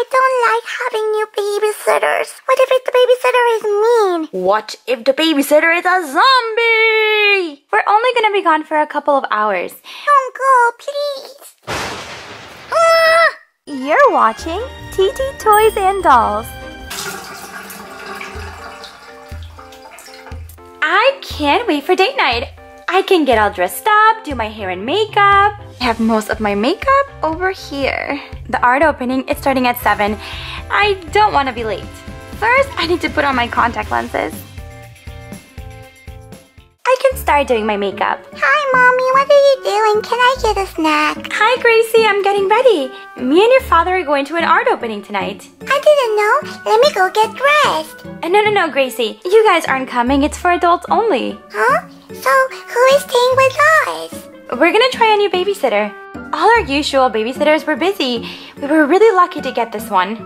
I don't like having new babysitters. What if the babysitter is mean? What if the babysitter is a zombie? We're only gonna be gone for a couple of hours. Don't go, please. Ah! You're watching Titi Toys and Dolls. I can't wait for date night. I can get all dressed up, do my hair and makeup. I have most of my makeup over here. The art opening is starting at 7. I don't want to be late. First, I need to put on my contact lenses. I can start doing my makeup. Hi, Mommy. What are you doing? Can I get a snack? Hi, Gracie. I'm getting ready. Me and your father are going to an art opening tonight. I didn't know. Let me go get dressed. Uh, no, no, no, Gracie. You guys aren't coming. It's for adults only. Huh? So, who is staying with us? We're gonna try a new babysitter. All our usual babysitters were busy. We were really lucky to get this one.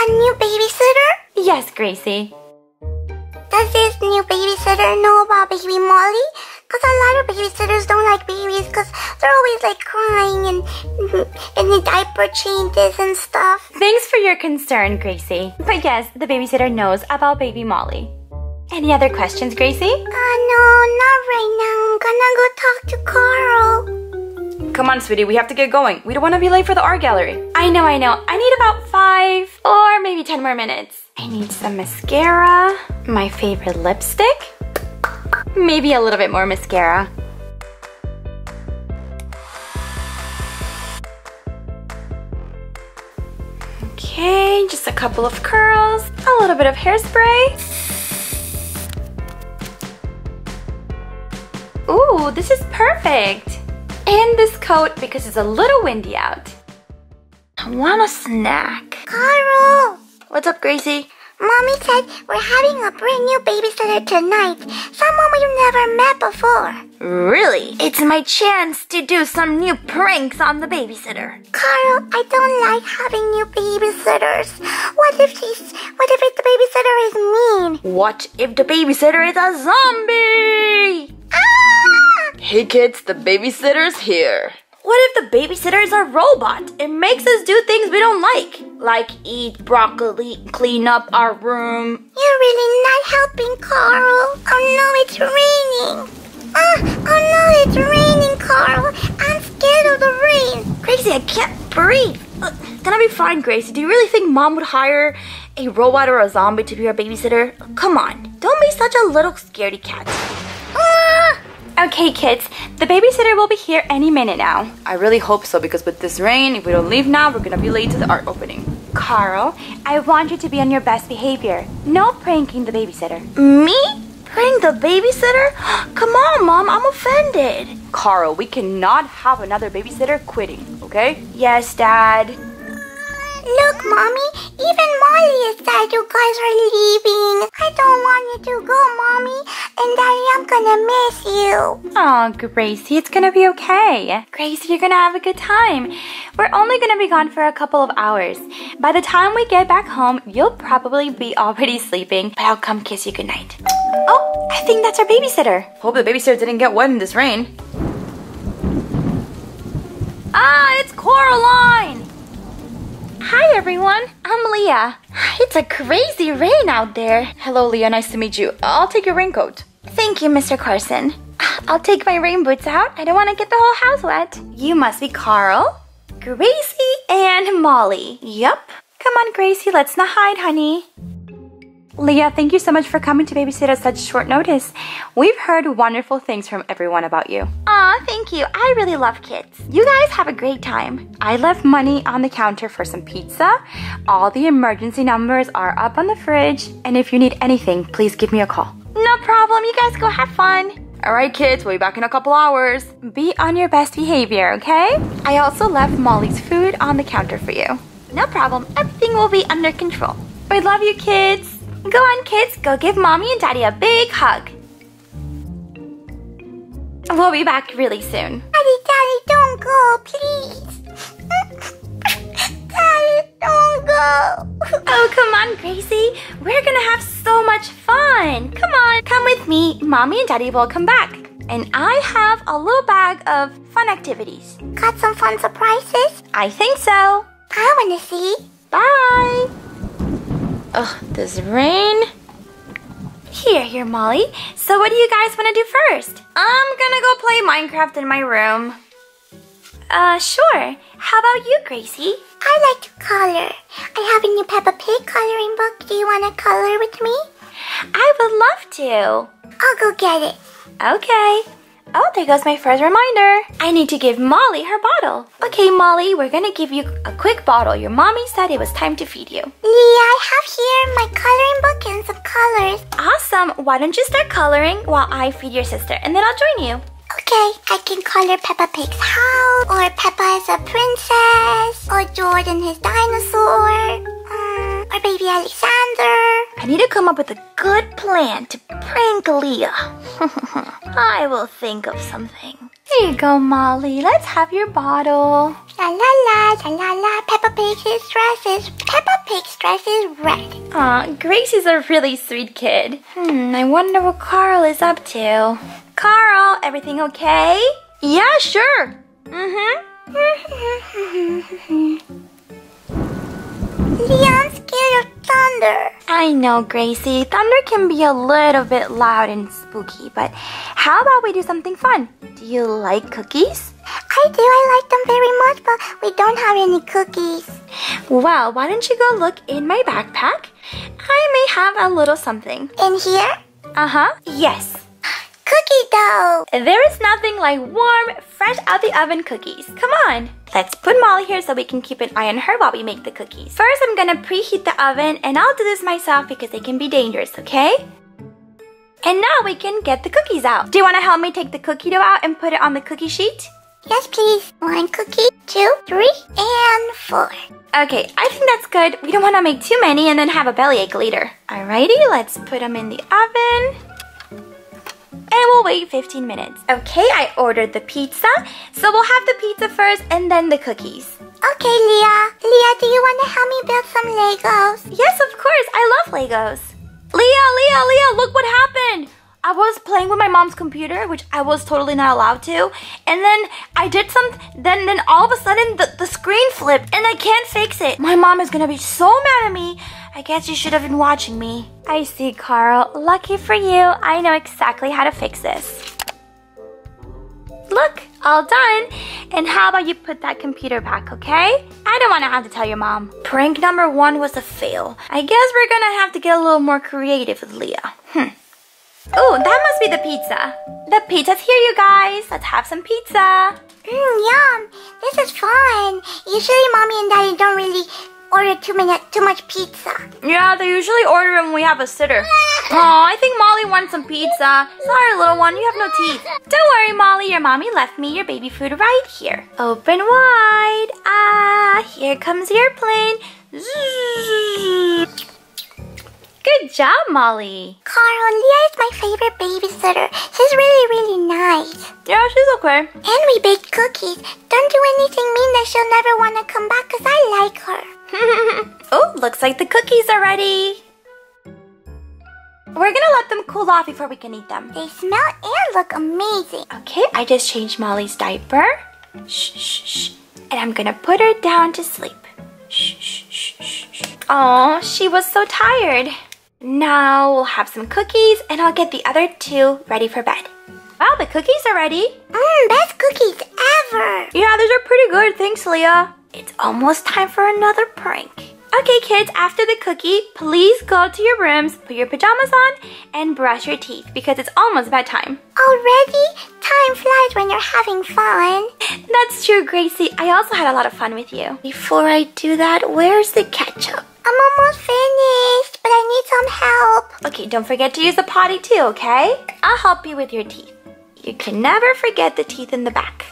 A new babysitter? Yes, Gracie. Does this new babysitter know about baby Molly? Because a lot of babysitters don't like babies because they're always like crying and, and the diaper changes and stuff. Thanks for your concern, Gracie. But yes, the babysitter knows about baby Molly. Any other questions, Gracie? Uh, no, not right now. I'm gonna go talk to Carl. Come on, sweetie, we have to get going. We don't want to be late for the art gallery. I know, I know. I need about five or maybe ten more minutes. I need some mascara, my favorite lipstick, maybe a little bit more mascara. Okay, just a couple of curls, a little bit of hairspray. This is perfect. And this coat because it's a little windy out. I want a snack. Carl! What's up, Gracie? Mommy said we're having a brand new babysitter tonight. Someone we've never met before. Really? It's my chance to do some new pranks on the babysitter. Carl, I don't like having new babysitters. What if she's what if the babysitter is mean? What if the babysitter is a zombie? Ah! Hey kids, the babysitter's here. What if the babysitter is a robot? It makes us do things we don't like. Like eat broccoli, clean up our room. You're really not helping, Carl. Oh no, it's raining. Ah, oh no, it's raining, Carl. I'm scared of the rain. Gracie, I can't breathe. Uh, gonna be fine, Gracie. Do you really think mom would hire a robot or a zombie to be our babysitter? Come on, don't be such a little scaredy cat. Okay, kids, the babysitter will be here any minute now. I really hope so because with this rain, if we don't leave now, we're gonna be late to the art opening. Carl, I want you to be on your best behavior. No pranking the babysitter. Me? Prank the babysitter? Come on, Mom, I'm offended. Carl, we cannot have another babysitter quitting, okay? Yes, Dad. Look, Mommy, even Molly is sad you guys are leaving. I don't want you to go, Mommy. And Daddy, I'm gonna miss you. Oh, Gracie, it's gonna be okay. Gracie, you're gonna have a good time. We're only gonna be gone for a couple of hours. By the time we get back home, you'll probably be already sleeping, but I'll come kiss you goodnight. Oh, I think that's our babysitter. Hope the babysitter didn't get wet in this rain. Ah, it's Coraline! Hi everyone, I'm Leah. It's a crazy rain out there. Hello Leah, nice to meet you. I'll take your raincoat. Thank you, Mr. Carson. I'll take my rain boots out. I don't want to get the whole house wet. You must be Carl, Gracie, and Molly. Yup. Come on, Gracie, let's not hide, honey. Leah, thank you so much for coming to babysit at such short notice. We've heard wonderful things from everyone about you. Aw, thank you. I really love kids. You guys have a great time. I left money on the counter for some pizza. All the emergency numbers are up on the fridge. And if you need anything, please give me a call. No problem. You guys go have fun. All right, kids, we'll be back in a couple hours. Be on your best behavior, okay? I also left Molly's food on the counter for you. No problem. Everything will be under control. I love you, kids. Go on, kids. Go give mommy and daddy a big hug. We'll be back really soon. Daddy, Daddy, don't go, please. Daddy, don't go. Oh, come on, Gracie. We're gonna have so much fun. Come on, come with me. Mommy and daddy will come back. And I have a little bag of fun activities. Got some fun surprises? I think so. I wanna see. Bye. Ugh, this rain. Here, here, Molly. So what do you guys want to do first? I'm gonna go play Minecraft in my room. Uh, sure. How about you, Gracie? I like to color. I have a new Peppa Pig coloring book. Do you wanna color with me? I would love to. I'll go get it. Okay. Oh, there goes my first reminder. I need to give Molly her bottle. Okay, Molly, we're gonna give you a quick bottle. Your mommy said it was time to feed you. Leah, I have here my coloring book and some colors. Awesome. Why don't you start coloring while I feed your sister and then I'll join you. Okay, I can color Peppa Pig's house, or Peppa as a princess, or Jordan his dinosaur, or baby Alexander. I need to come up with a good plan to prank Leah. I will think of something. Here you go, Molly. Let's have your bottle. La la la, la la la, Peppa Pig's dress is, Peppa Pig's dress is red. Aw, Gracie's a really sweet kid. Hmm, I wonder what Carl is up to. Carl, everything okay? Yeah, sure. Mm-hmm. Of thunder. I know, Gracie. Thunder can be a little bit loud and spooky, but how about we do something fun? Do you like cookies? I do, I like them very much, but we don't have any cookies. Well, why don't you go look in my backpack? I may have a little something. In here? Uh huh. Yes. Dough. There is nothing like warm, fresh out the oven cookies. Come on. Let's put Molly here so we can keep an eye on her while we make the cookies. First, I'm gonna preheat the oven and I'll do this myself because they can be dangerous, okay? And now we can get the cookies out. Do you wanna help me take the cookie dough out and put it on the cookie sheet? Yes, please. One cookie, two, three, and four. Okay, I think that's good. We don't want to make too many and then have a bellyache later. Alrighty, let's put them in the oven. And we'll wait 15 minutes. Okay, I ordered the pizza. So we'll have the pizza first and then the cookies. Okay, Leah. Leah, do you want to help me build some Legos? Yes, of course. I love Legos. Leah, Leah, Leah, look what happened. I was playing with my mom's computer, which I was totally not allowed to. And then I did some, then then all of a sudden the, the screen flipped and I can't fix it. My mom is gonna be so mad at me. I guess you should have been watching me. I see, Carl. Lucky for you, I know exactly how to fix this. Look, all done. And how about you put that computer back, okay? I don't want to have to tell your mom. Prank number one was a fail. I guess we're gonna have to get a little more creative with Leah. Hmm. Oh, that must be the pizza. The pizza's here, you guys. Let's have some pizza. Mmm, yum. This is fun. Usually, mommy and daddy don't really order too many, too much pizza. Yeah, they usually order when we have a sitter. Oh, I think Molly wants some pizza. Sorry, little one, you have no teeth. Don't worry, Molly. Your mommy left me your baby food right here. Open wide. Ah, here comes your plane. Zzz. Good job, Molly. Carl, Leah is my favorite babysitter. She's really, really nice. Yeah, she's okay. And we baked cookies. Don't do anything mean that she'll never want to come back because I like her. oh, looks like the cookies are ready. We're gonna let them cool off before we can eat them. They smell and look amazing. Okay, I just changed Molly's diaper. Shh, shh, shh. And I'm gonna put her down to sleep. Shh, shh, shh, shh. Oh, she was so tired. Now we'll have some cookies and I'll get the other two ready for bed. Wow, the cookies are ready. Mmm, best cookies ever. Yeah, these are pretty good. Thanks, Leah. It's almost time for another prank. Okay, kids, after the cookie, please go to your rooms, put your pajamas on, and brush your teeth because it's almost bedtime. Already? Time flies when you're having fun. That's true, Gracie. I also had a lot of fun with you. Before I do that, where's the ketchup? I'm almost finished, but I need some help. Okay, don't forget to use the potty too, okay? I'll help you with your teeth. You can never forget the teeth in the back.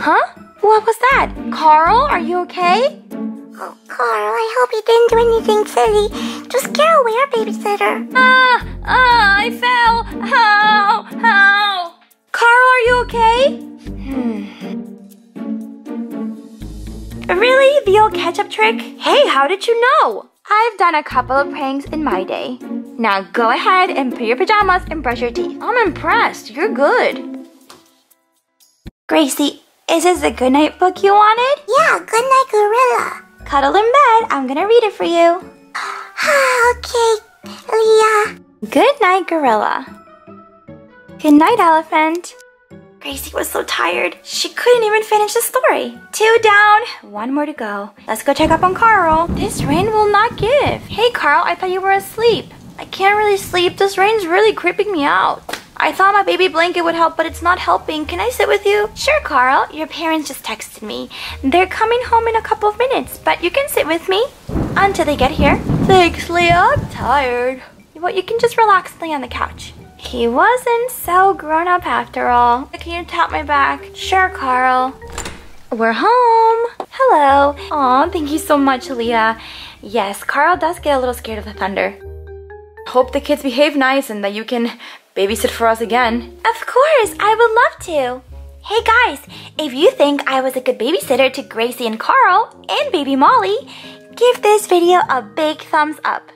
Huh? What was that? Carl, are you okay? Oh, Carl, I hope you didn't do anything silly. Just scare away our babysitter. Ah, ah, I fell. How? How? Carl, are you okay? Hmm. Really? The old ketchup trick? Hey, how did you know? I've done a couple of pranks in my day. Now go ahead and put your pajamas and brush your teeth. I'm impressed. You're good. Gracie, is this the goodnight book you wanted? Yeah, Goodnight gorilla. Cuddle in bed. I'm gonna read it for you. okay, Leah. Good night, gorilla. Goodnight elephant. Gracie was so tired, she couldn't even finish the story. Two down, one more to go. Let's go check up on Carl. This rain will not give. Hey, Carl, I thought you were asleep. I can't really sleep. This rain's really creeping me out. I thought my baby blanket would help, but it's not helping. Can I sit with you? Sure, Carl. Your parents just texted me. They're coming home in a couple of minutes, but you can sit with me until they get here. Thanks, Leah. I'm tired. Well, you can just relax and lay on the couch. He wasn't so grown up after all. Can you tap my back? Sure, Carl. We're home. Hello. Aw, thank you so much, Leah. Yes, Carl does get a little scared of the thunder. Hope the kids behave nice and that you can babysit for us again. Of course, I would love to. Hey guys, if you think I was a good babysitter to Gracie and Carl and baby Molly, give this video a big thumbs up.